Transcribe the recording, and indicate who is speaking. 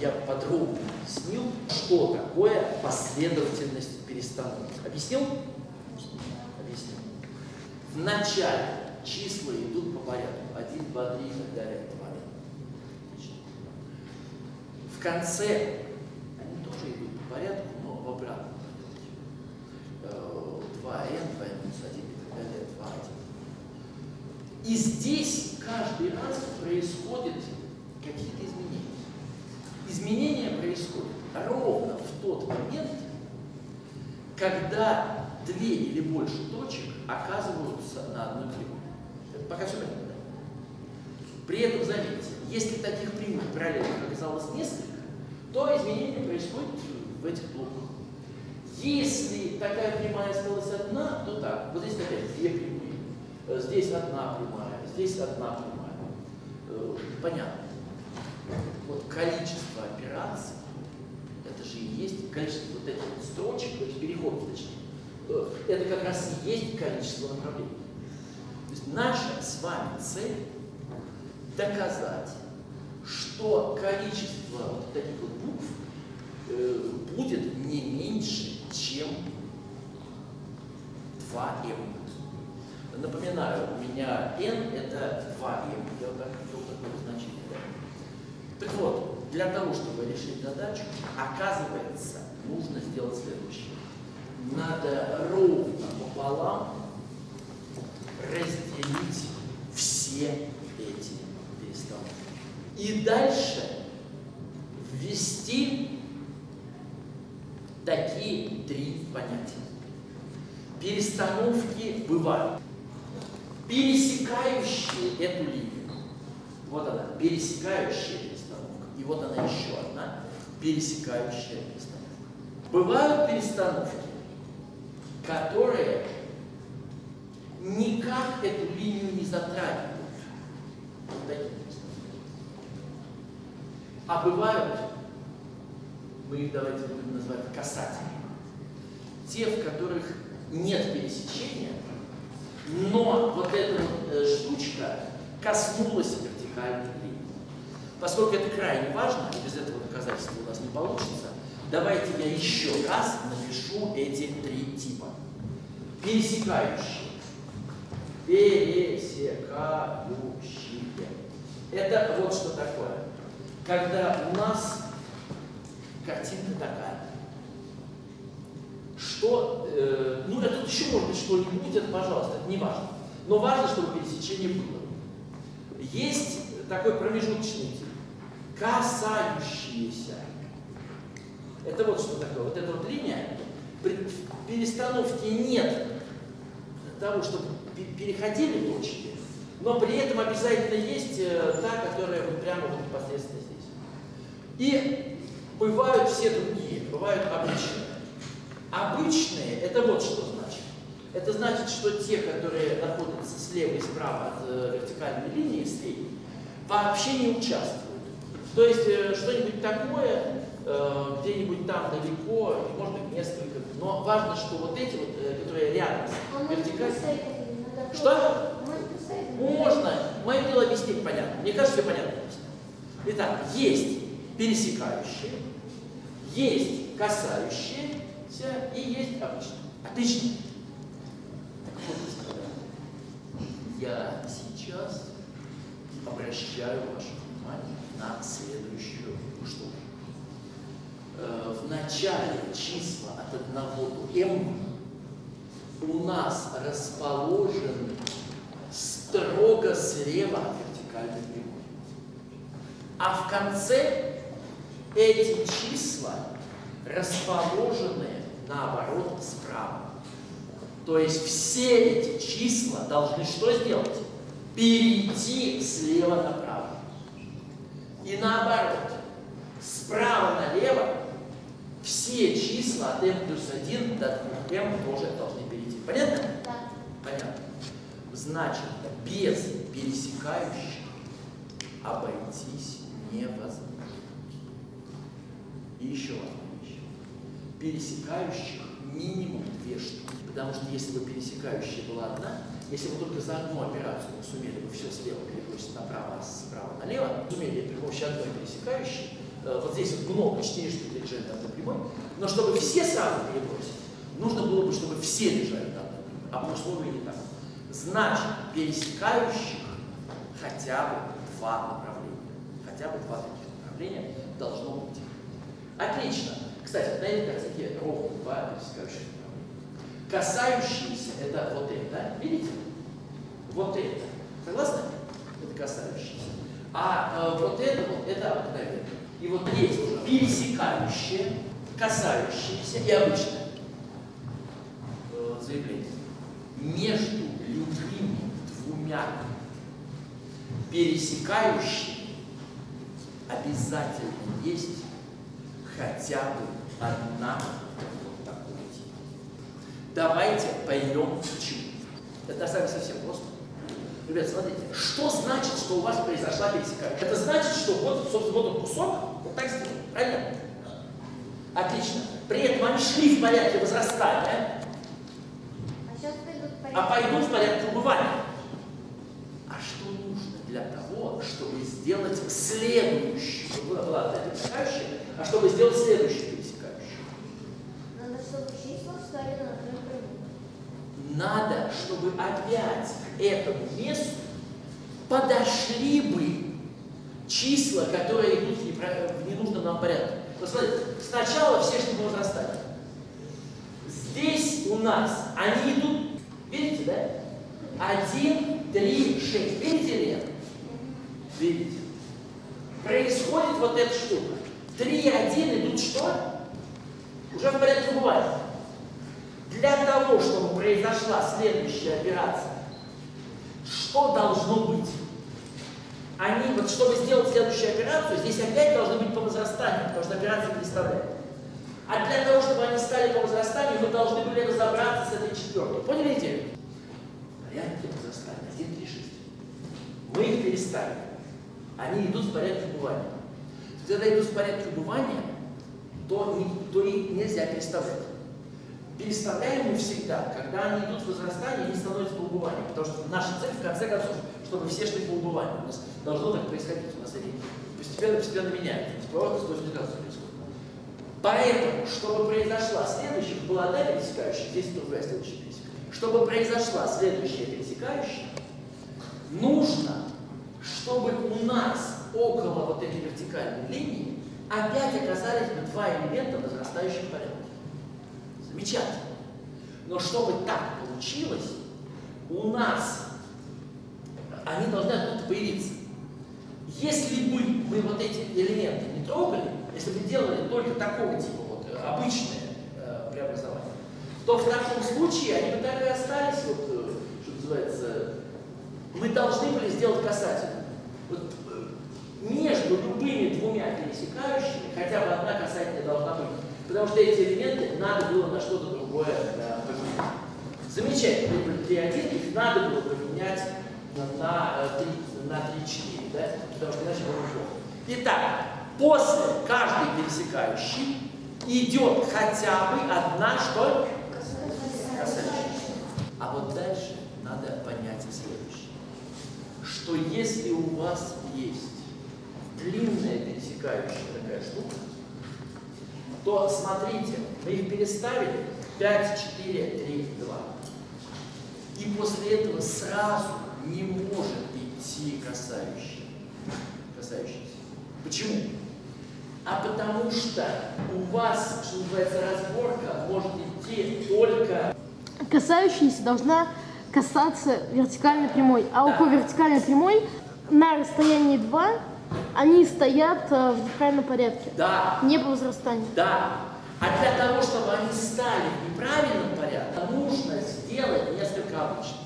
Speaker 1: Я подробно объяснил, что такое последовательность перестановок. Объяснил? Объяснил. В начале числа идут по порядку. 1, 2, 3 и так далее. 2. Отлично. В конце они тоже идут по порядку, но в обратном порядке. 2n, 2 минус 1 и так далее. 2, 1. И здесь каждый раз происходят какие-то изменения. Изменения происходят ровно в тот момент, когда две или больше точек оказываются на одной прямой. Это пока все понятно. При этом, заметьте, если таких прямых параллельных оказалось несколько, то изменения происходят в этих блоках. Если такая прямая осталась одна, то так. Вот здесь опять две прямые. Здесь одна прямая, здесь одна прямая. Э, понятно. Вот количество операций, это же и есть количество вот этих вот строчек, есть переходов, точнее, э, это как раз и есть количество направлений. То есть наша с вами цель доказать, что количество вот таких вот букв э, будет не меньше, чем 2m. Напоминаю, у меня n это 2m. Я вот так такое значение. Для того, чтобы решить задачу, оказывается, нужно сделать следующее. Надо ровно пополам разделить все эти перестановки. И дальше ввести такие три понятия. Перестановки бывают, пересекающие эту линию. Вот она, пересекающая и вот она еще одна пересекающая перестановка. Бывают перестановки, которые никак эту линию не затрагивают. А бывают, мы их давайте будем называть касательными, те, в которых нет пересечения, но вот эта вот э, штучка коснулась вертикальной. Поскольку это крайне важно, и без этого доказательства у нас не получится, давайте я еще раз напишу эти три типа. Пересекающие. Пересекающие. Это вот что такое. Когда у нас картинка такая. Что, э, ну это еще может быть что-нибудь, это пожалуйста, это не важно. Но важно, чтобы пересечение было. Есть такой промежуточный тип касающиеся. Это вот что такое. Вот эта вот линия, при перестановке нет того, чтобы переходили точки, но при этом обязательно есть э, та, которая вот прямо вот непосредственно здесь. И бывают все другие, бывают обычные. Обычные, это вот что значит. Это значит, что те, которые находятся слева и справа от э, вертикальной линии, средней, вообще не участвуют. То есть э, что-нибудь такое, э, где-нибудь там далеко, может быть несколько, но важно, что вот эти вот, э, которые рядом
Speaker 2: а
Speaker 1: вертикальной... Что? Можно. Мое дело объяснить понятно. Мне кажется, все понятно. Итак, есть пересекающие, есть касающиеся и есть обычные. Отлично. Так вот, господа, я сейчас обращаю ваше внимание на следующую штуку. Э, в начале числа от 1 до m у нас расположен строго слева от вертикальной прямой. А в конце эти числа расположены наоборот справа. То есть все эти числа должны что сделать? Перейти слева направо. И наоборот, справа налево все числа от m плюс 1 до 2m тоже должны перейти. Понятно?
Speaker 2: Да.
Speaker 1: Понятно. Значит, без пересекающих обойтись невозможно. И еще одна вещь. Пересекающих минимум две штуки. Потому что если бы пересекающая была одна, если бы только за одну операцию мы сумели бы все слева перебросить направо, а справа налево, сумели при помощи одной пересекающей, э, вот здесь вот много, 4 штуки лежали на одной прямой, но чтобы все сразу перебросить, нужно было бы, чтобы все лежали на одной прямой, а по условию не так. Значит, пересекающих хотя бы два направления. Хотя бы два таких направления должно быть. Отлично. Кстати, на этой картинке ровно два пересекающих направления. Касающиеся это вот это, видите? Вот это. Согласны? Это касающиеся. А э, вот это вот, это обыкновенное. И вот есть пересекающие, касающиеся и обычное э, заявление. Между любыми двумя пересекающими обязательно есть хотя бы одна. Давайте поймем почему. Это на самом деле совсем просто. Ребят, смотрите, что значит, что у вас произошла пересекающая? Это значит, что вот, собственно, вот он кусок, вот так сделан, правильно? Отлично. При этом они шли в порядке возрастания, а, а пойдут в порядке убывания. А что нужно для того, чтобы сделать следующую, была, была одна пересекающая, а чтобы сделать следующую пересекающую?
Speaker 2: Надо, чтобы числа встали на.
Speaker 1: Надо, чтобы опять к этому месту подошли бы числа, которые идут в, ненужном нам порядке. Вот смотрите, сначала все шли по возрастанию. Здесь у нас они идут, видите, да? Один, три, шесть. Видите или нет? Видите. Происходит вот эта штука. Три и один идут что? Уже в порядке убывания. Для того, чтобы произошла следующая операция, что должно быть? Они, вот чтобы сделать следующую операцию, здесь опять должны быть по возрастанию, потому что операция переставляет. А для того, чтобы они стали по возрастанию, мы должны были разобраться с этой четверкой. Поняли идею? Порядки возрастания. 1, 3, 6. Мы их переставили. Они идут в порядке убывания. Когда идут в порядке убывания, то, то их нельзя переставлять. Переставляем мы всегда, когда они идут в возрастание, они становятся по убыванию. Потому что наша цель, в конце концов, чтобы все шли по убыванию. У нас должно так происходить. У нас они постепенно-постепенно меняются. Поворот 180 градусов происходит. Поэтому, чтобы произошла следующая, была одна пересекающая, здесь другая следующая пересекающая. Чтобы произошла следующая пересекающая, нужно, чтобы у нас около вот этой вертикальной линии опять оказались бы два элемента в возрастающем порядке. Замечательно. Но чтобы так получилось, у нас они должны откуда-то появиться. Если бы мы вот эти элементы не трогали, если бы делали только такого типа вот э, обычное э, преобразование, то в таком случае они бы так и остались, вот, э, что называется, мы должны были сделать касательно. Вот, э, между любыми двумя пересекающими хотя бы одна касательная должна быть. Потому что эти элементы надо было на что-то другое да, поменять. Замечательно, были 3-1, их надо было поменять на, э, на 3-4, да? потому что иначе было плохо. Итак, после каждой пересекающей идет хотя бы одна, что? Касающаяся. А вот дальше надо понять следующее. Что если у вас есть длинная пересекающая такая штука, то смотрите, мы их переставили 5, 4, 3, 2. И после этого сразу не может идти касающий. Касающийся. Почему? А потому что у вас, что называется, разборка может идти только...
Speaker 3: Касающаяся должна касаться вертикальной прямой, а
Speaker 1: Да.
Speaker 3: около вертикальной прямой на расстоянии 2 они стоят э, в неправильном порядке,
Speaker 1: Да,
Speaker 3: не по возрастанию.
Speaker 1: да. А для того, чтобы они стали в неправильном порядке, нужно сделать несколько обычных.